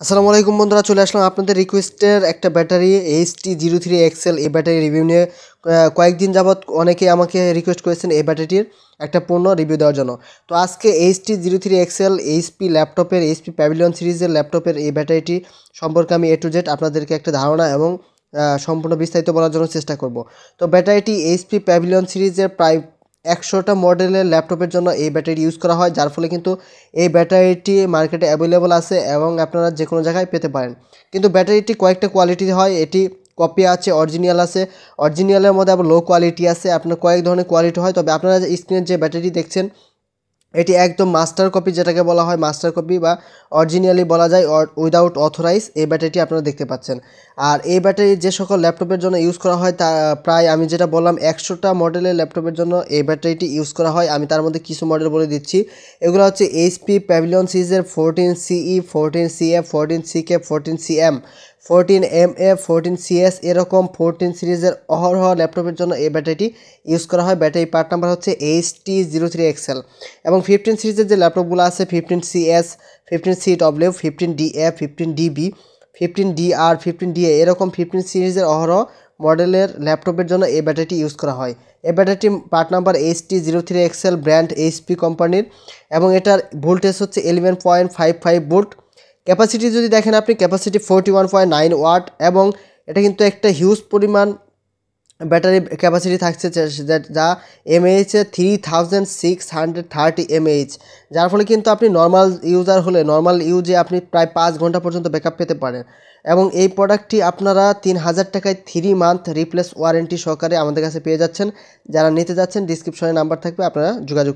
আসসালামু আলাইকুম বন্ধুরা, চলে আসলাম আপনাদের রিকোয়েস্টের একটা battery H T zero three XL এই ব্যাটারি রিভিউ নিয়ে। কয়েকদিন যাবৎ অনেকে আমাকে রিকোয়েস্ট করেছেন এই ব্যাটারিটির একটা পূর্ণ রিভিউ দেওয়ার জন্য। তো আজকে H T zero three XL HP ল্যাপটপের এইচপি প্যাভিলিয়ন সিরিজের ল্যাপটপের এই ব্যাটারিটি সম্পর্কে আমি এ টু জেড আপনাদেরকে একটা ধারণা এবং সম্পূর্ণ বিস্তারিত বলার জন্য চেষ্টা করব। তো ব্যাটারিটি এইচপি প্যাভিলিয়ন সিরিজের প্রায় একশোটা মডেলের ল্যাপটপের জন্য এই ব্যাটারি ইউজ করা হয়, যার ফলে কিন্তু এই ব্যাটারিটি মার্কেটে অ্যাভেলেবল আছে এবং আপনারা যে কোনো জায়গায় পেতে পারেন। কিন্তু ব্যাটারিটি কয়েকটা কোয়ালিটি হয়, এটি কপি আছে অরিজিনাল আছে। অরিজিনালের মধ্যে আবার লো কোয়ালিটি আছে, আপনার কয়েক ধরনের কোয়ালিটি হয়, তবে আপনারা স্ক্রিনের যে ব্যাটারি দেখছেন এটি একদম মাস্টার কপি যেটাকে বলা হয় মাস্টার কপি বা অরিজিনালি বলা যায় উইদাউট অথরাইজ এই ব্যাটারিটি আপনারা দেখতে পাচ্ছেন। আর এই ব্যাটারি যে সকল ল্যাপটপের জন্য ইউজ করা হয় তা, প্রায় আমি যেটা বললাম একশোটা মডেলের ল্যাপটপের জন্য এই ব্যাটারিটি ইউজ করা হয়। আমি তার মধ্যে কিছু মডেল বলে দিচ্ছি। এগুলো হচ্ছে এইচপি প্যাভিলিয়ন সিরিজের fourteen CE fourteen CF fourteen CK fourteen CM fourteen M A fourteen CS এরকম ফোরটিন সিরিজের অহরহ ল্যাপটপের জন্য এই ব্যাটারিটি ইউজ করা হয়। ব্যাটারি পার্ট নাম্বার হচ্ছে H T zero three XL এবং ফিফটিন সিরিজের যে ল্যাপটপগুলো আছে fifteen CS fifteen C W fifteen D A fifteen DB fifteen D R fifteen DA এরকম ফিফটিন সিরিজের অহরহ মডেলের ল্যাপটপের জন্য এই ব্যাটারিটি ইউজ করা হয়। এই ব্যাটারিটি part number H T zero three XL brand HP কোম্পানির এবং এটার ভোল্টেজ হচ্ছে eleven point five five volt capacity যদি দেখেন আপনি capacity forty one point nine watt এবং এটা কিন্তু একটা হিউজ পরিমাণ ব্যাটারি ক্যাপাসিটি থাকছে যা- M H three thousand six hundred thirty M H যার ফলে কিন্তু আপনি নর্মাল ইউজার হলে নর্মাল ইউজে আপনি প্রায় পাঁচ ঘণ্টা পর্যন্ত ব্যাকআপ পেতে পারেন। এবং এই প্রোডাক্টটি আপনারা তিন হাজার টাকায় থ্রি মান্থ রিপ্লেস ওয়ারেন্টি সহকারে আমাদের কাছে পেয়ে যাচ্ছেন। যারা নিতে যাচ্ছেন ডিসক্রিপশনে নাম্বার থাকবে, আপনারা যোগাযোগ